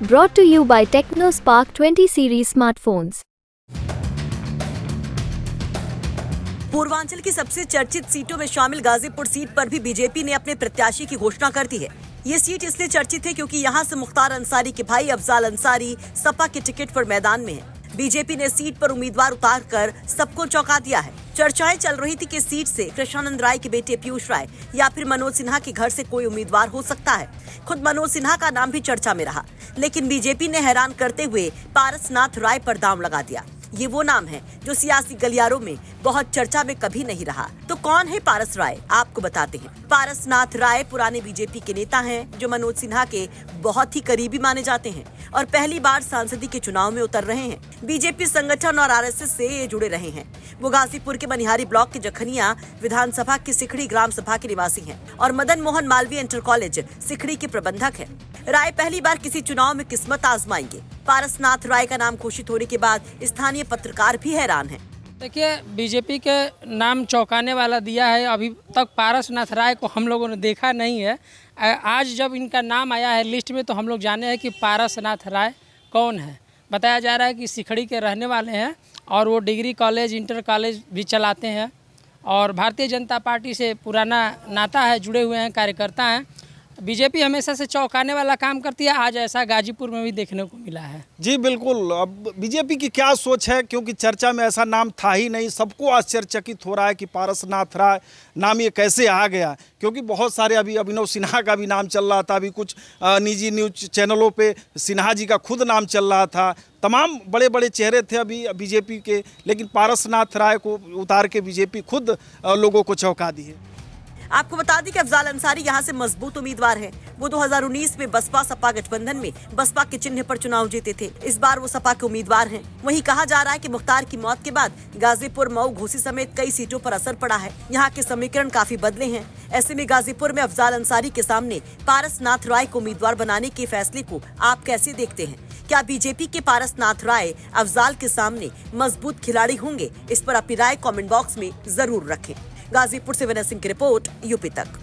Brought to you by TechnoSpark 20 series smartphones. Purvanchal की सबसे चर्चित सीटों में शामिल गाजीपुर सीट पर भी बीजेपी ने अपने प्रत्याशी की घोषणा कर दी है ये सीट इसलिए चर्चित है क्योंकि यहाँ से मुख्तार अंसारी के भाई अफजाल अंसारी सपा के टिकट पर मैदान में है बीजेपी ने सीट पर उम्मीदवार उतार कर सबको चौंका दिया है। चर्चाएँ चल रही थी कि सीट से कृष्णानंद राय के बेटे पीयूष राय या फिर मनोज सिन्हा के घर से कोई उम्मीदवार हो सकता है। खुद मनोज सिन्हा का नाम भी चर्चा में रहा, लेकिन बीजेपी ने हैरान करते हुए पारसनाथ राय पर दाम लगा दिया। ये वो नाम है जो सियासी गलियारों में बहुत चर्चा में कभी नहीं रहा। तो कौन है पारस राय? आपको बताते हैं। पारस नाथ राय पुराने बीजेपी के नेता हैं, जो मनोज सिन्हा के बहुत ही करीबी माने जाते हैं और पहली बार सांसदी के चुनाव में उतर रहे हैं। बीजेपी संगठन और आरएसएस से ये जुड़े रहे हैं। वो गाजीपुर के मनिहारी ब्लॉक के जखनिया विधानसभा की सिखड़ी ग्राम सभा के निवासी हैं और मदन मोहन मालवीय इंटर कॉलेज सिखड़ी के प्रबंधक हैं। राय पहली बार किसी चुनाव में किस्मत आजमाएँगे। पारसनाथ राय का नाम घोषित होने के बाद स्थानीय पत्रकार भी हैरान हैं। देखिए बीजेपी के नाम चौंकाने वाला दिया है। अभी तक पारसनाथ राय को हम लोगों ने देखा नहीं है। आज जब इनका नाम आया है लिस्ट में तो हम लोग जाने हैं कि पारसनाथ राय कौन है। बताया जा रहा है कि सिखड़ी के रहने वाले हैं और वो डिग्री कॉलेज, इंटर कॉलेज भी चलाते हैं। और भारतीय जनता पार्टी से पुराना नाता है, जुड़े हुए हैं, कार्यकर्ता हैं। बीजेपी हमेशा से चौंकाने वाला काम करती है, आज ऐसा गाजीपुर में भी देखने को मिला है। जी, बिल्कुल। अब बीजेपी की क्या सोच है? क्योंकि चर्चा में ऐसा नाम था ही नहीं। सबको आश्चर्यचकित हो रहा है कि पारसनाथ राय नाम ये कैसे आ गया। क्योंकि बहुत सारे अभी अभिनव सिन्हा का भी नाम चल रहा था, अभी कुछ निजी न्यूज़ चैनलों पर सिन्हा जी का खुद नाम चल रहा था। तमाम बड़े बड़े चेहरे थे अभी बीजेपी के, लेकिन पारसनाथ राय को उतार के बीजेपी खुद लोगों को चौंका दी है। आपको बता दें कि अफजाल अंसारी यहाँ से मज़बूत उम्मीदवार हैं। वो 2019 में बसपा सपा गठबंधन में बसपा के चिन्ह पर चुनाव जीते थे। इस बार वो सपा के उम्मीदवार हैं। वहीं कहा जा रहा है कि मुख्तार की मौत के बाद गाजीपुर, मऊ, घोसी समेत कई सीटों पर असर पड़ा है। यहाँ के समीकरण काफ़ी बदले हैं। ऐसे में गाजीपुर में अफजाल अंसारी के सामने पारस नाथ राय को उम्मीदवार बनाने के फैसले को आप कैसे देखते हैं? क्या बीजेपी के पारस नाथ राय अफजाल के सामने मज़बूत खिलाड़ी होंगे? इस पर अपनी राय कमेंट बॉक्स में ज़रूर रखें। गाजीपुर से विनय सिंह की रिपोर्ट यूपी तक।